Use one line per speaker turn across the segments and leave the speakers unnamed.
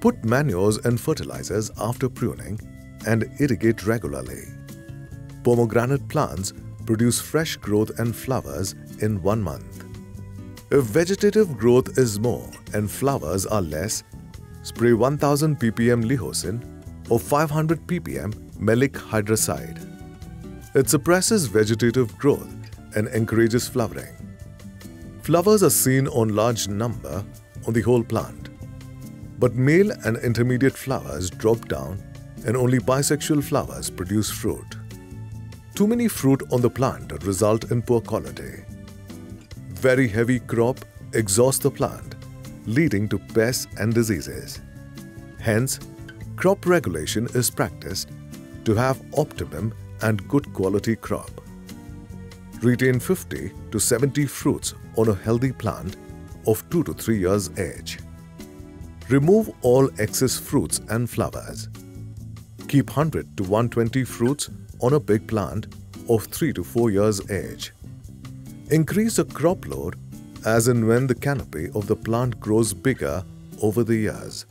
Put manures and fertilizers after pruning and irrigate regularly. Pomegranate plants produce fresh growth and flowers in one month. If vegetative growth is more and flowers are less, spray 1000 ppm lihocin or 500 ppm maleic hydrazide. It suppresses vegetative growth and encourages flowering. Flowers are seen on large number on the whole plant, but male and intermediate flowers drop down and only bisexual flowers produce fruit. Too many fruit on the plant result in poor quality. Very heavy crop exhausts the plant, leading to pests and diseases. Hence, crop regulation is practiced to have optimum and good quality crop. Retain 50 to 70 fruits on a healthy plant of 2 to 3 years age. Remove all excess fruits and flowers. Keep 100 to 120 fruits on a big plant of 3 to 4 years age. Increase the crop load as and when the canopy of the plant grows bigger over the years.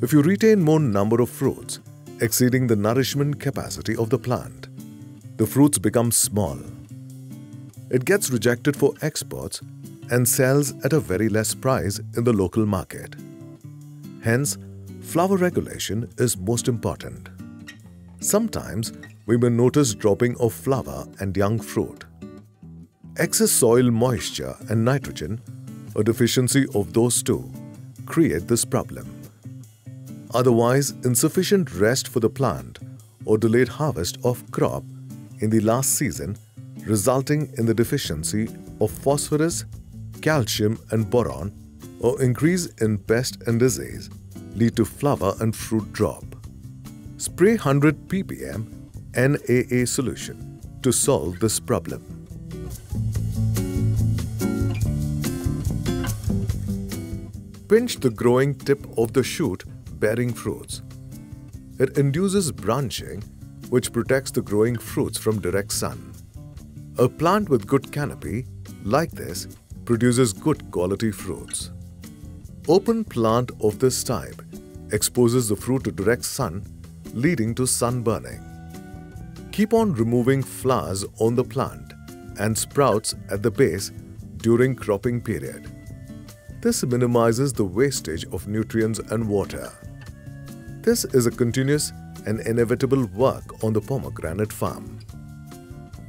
If you retain more number of fruits exceeding the nourishment capacity of the plant, the fruits become small. It gets rejected for exports and sells at a very less price in the local market. Hence, flower regulation is most important. Sometimes we may notice dropping of flower and young fruit. Excess soil moisture and nitrogen, a deficiency of those two, create this problem. Otherwise, insufficient rest for the plant or delayed harvest of crop in the last season resulting in the deficiency of phosphorus, calcium and boron or increase in pest and disease lead to flower and fruit drop. Spray 100 ppm NAA solution to solve this problem. Pinch the growing tip of the shoot bearing fruits. It induces branching which protects the growing fruits from direct sun. A plant with good canopy, like this, produces good quality fruits. Open plant of this type exposes the fruit to direct sun, leading to sunburning. Keep on removing flowers on the plant and sprouts at the base during cropping period. This minimizes the wastage of nutrients and water. This is a continuous and inevitable work on the pomegranate farm.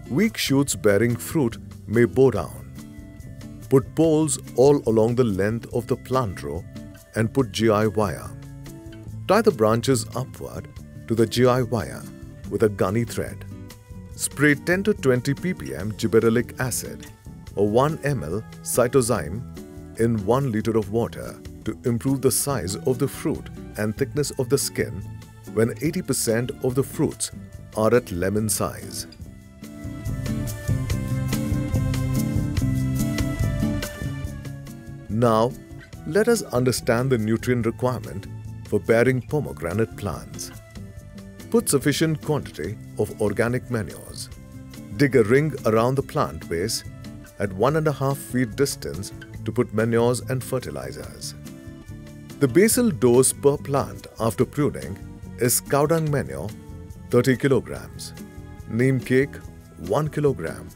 Weak shoots bearing fruit may bow down. Put poles all along the length of the plant row and put GI wire. Tie the branches upward to the GI wire with a gunny thread. Spray 10 to 20 ppm gibberellic acid or 1 ml cytozyme in 1 liter of water to improve the size of the fruit and thickness of the skin when 80% of the fruits are at lemon size. Now, let us understand the nutrient requirement for bearing pomegranate plants. Put sufficient quantity of organic manures. Dig a ring around the plant base at one and a half feet distance to put manures and fertilizers. The basal dose per plant after pruning is cow dung manure 30 kilograms, neem cake 1 kilogram,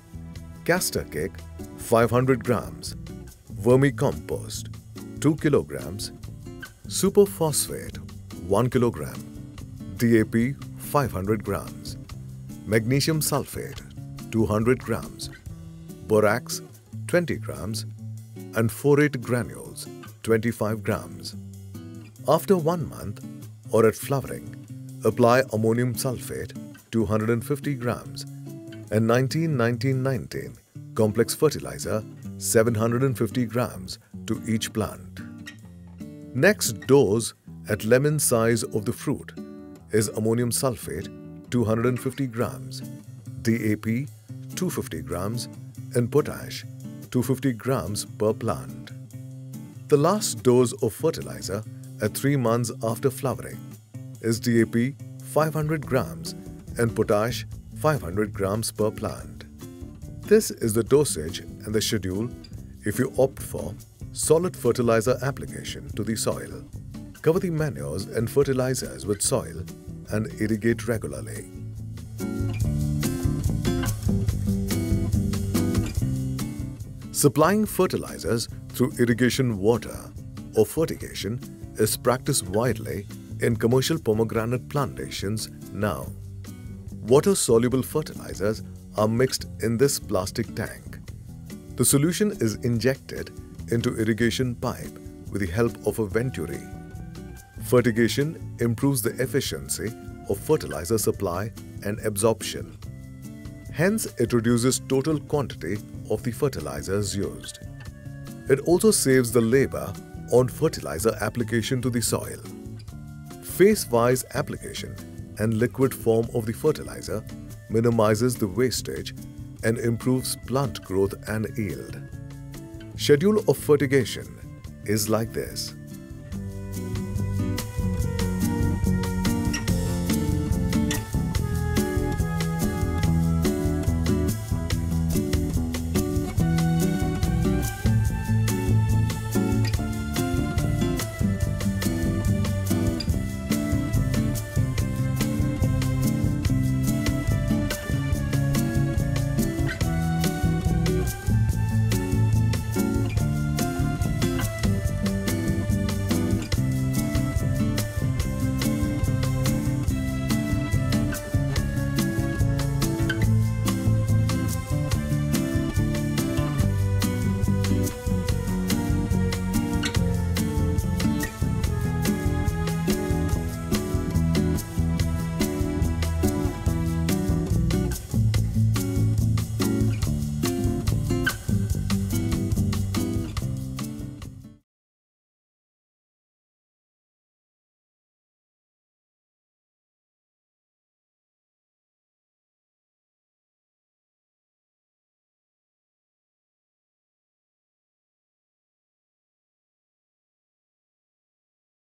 castor cake 500 grams, vermicompost 2 kilograms, superphosphate 1 kilogram, DAP 500 grams, magnesium sulfate 200 grams, borax 20 grams. And phorate granules 25 grams. After one month or at flowering, apply ammonium sulfate 250 grams. And 19-19-19 complex fertilizer 750 grams to each plant. Next dose at lemon size of the fruit is ammonium sulfate 250 grams, DAP 250 grams and potash 250 grams per plant. The last dose of fertilizer at 3 months after flowering is DAP 500 grams and potash 500 grams per plant. This is the dosage and the schedule if you opt for solid fertilizer application to the soil. Cover the manures and fertilizers with soil and irrigate regularly. Supplying fertilizers through irrigation water or fertigation is practiced widely in commercial pomegranate plantations now. Water-soluble fertilizers are mixed in this plastic tank. The solution is injected into irrigation pipe with the help of a venturi. Fertigation improves the efficiency of fertilizer supply and absorption. Hence, it reduces total quantity of the fertilizers used. It also saves the labor on fertilizer application to the soil. Phase-wise application and liquid form of the fertilizer minimizes the wastage and improves plant growth and yield. Schedule of fertigation is like this.